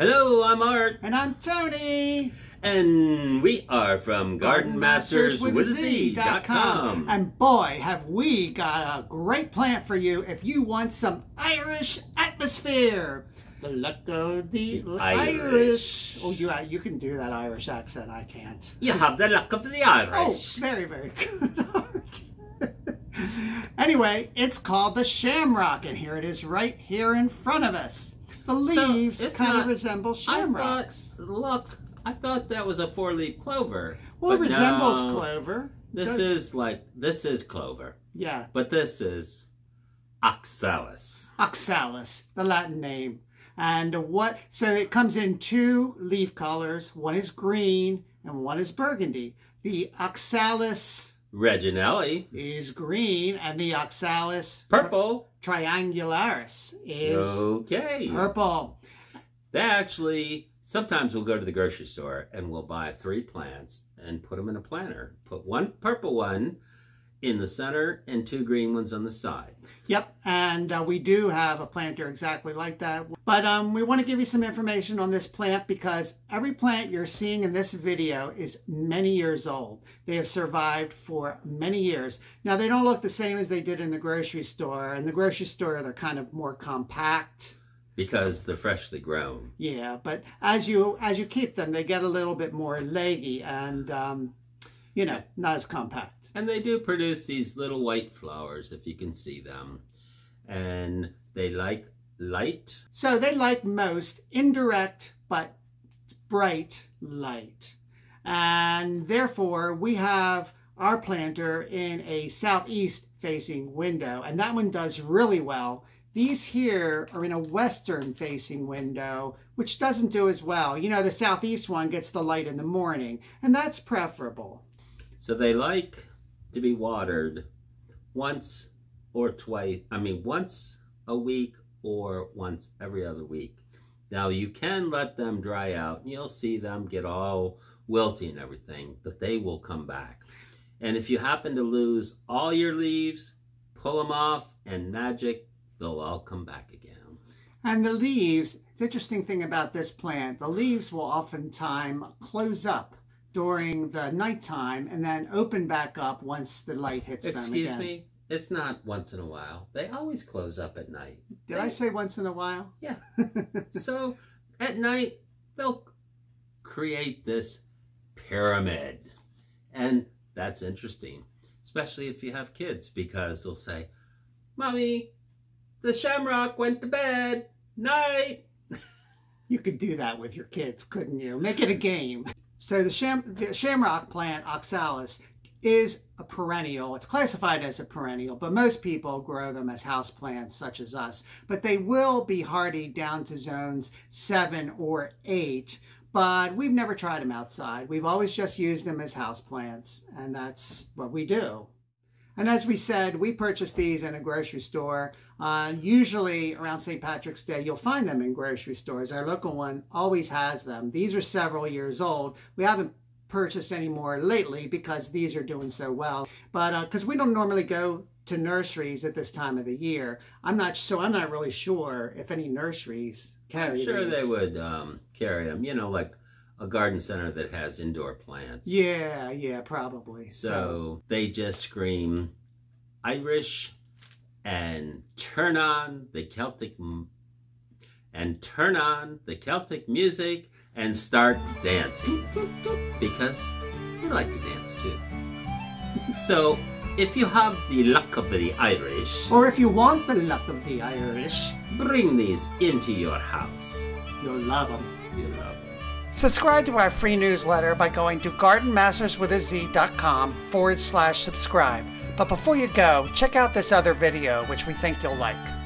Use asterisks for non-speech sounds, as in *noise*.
Hello, I'm Art, And I'm Tony. and we are from GardenMastersWithAZ.com. And boy, have we got a great plant for you if you want some Irish atmosphere. The luck of the Irish. Irish. Oh, you uh, you can do that Irish accent. I can't. You have the luck of the Irish. Oh, very, very *laughs* good. Art. *laughs* anyway, it's called the shamrock, and here it is right here in front of us. The leaves it's kind not- of resemble I shamrocks. thought, look, I thought that was a four-leaf clover. well, it resembles no, clover. This is like this is clover, Yeah, but this is oxalis. oxalis, the Latin name. And what, so it comes in two leaf colors. One is green and one is burgundy. The oxalis regnellii, is green and the oxalis purple. triangularis is Okay. purple. They actually sometimes we'll go to the grocery store and we'll buy three plants and put them in a planter. Put one purple one in the center and two green ones on the side. Yep, and uh, we do have a planter exactly like that. But um, we want to give you some information on this plant because every plant you're seeing in this video is many years old. They have survived for many years. Now, they don't look the same as they did in the grocery store. In the grocery store, they're kind of more compact. Because they're freshly grown. Yeah, but as you as you keep them, they get a little bit more leggy and, um, you know, not as compact. And they do produce these little white flowers, if you can see them. And they like light. So they like most indirect but bright light. And therefore, we have our planter in a southeast facing window, and that one does really well. These here are in a western facing window, which doesn't do as well. You know, the southeast one gets the light in the morning, and that's preferable. So they like to be watered once or twice. I mean, once a week or once every other week. Now, you can let them dry out and you'll see them get all wilty and everything, but they will come back. And if you happen to lose all your leaves, pull them off and magic, they'll all come back again. And the leaves, it's interesting thing about this plant, the leaves will oftentimes close up during the nighttime and then open back up once the light hits them Excuse again. me? It's not once in a while. They always close up at night. Did I say once in a while? Yeah. *laughs* so at night, they'll create this pyramid. And that's interesting, especially if you have kids, because they'll say, Mommy, the shamrock went to bed. Night. You could do that with your kids, couldn't you? Make it a game. So the, sham, the shamrock plant, oxalis, is a perennial. It's classified as a perennial, but most people grow them as house plants, such as us. But they will be hardy down to zones seven or eight. But we've never tried them outside. We've always just used them as house plants, and that's what we do. And as we said, we purchased these in a grocery store. Uh, usually around St. Patrick's Day, you'll find them in grocery stores. Our local one always has them. These are several years old. We haven't purchased any more lately because these are doing so well. But because we don't normally go to nurseries at this time of the year, I'm not so I'm not really sure if any nurseries carry I'm sure these. they would um, carry them, you know, like a garden center that has indoor plants. Yeah, yeah, probably. So they just scream Irish and turn on the Celtic and turn on the Celtic music and start dancing because we like to dance too. So if you have the luck of the Irish, or if you want the luck of the Irish, bring these into your house. you'll love them. You'll love them. Subscribe to our free newsletter by going to gardenmasterswithaz.com forward slash subscribe. But before you go, check out this other video, which we think you'll like.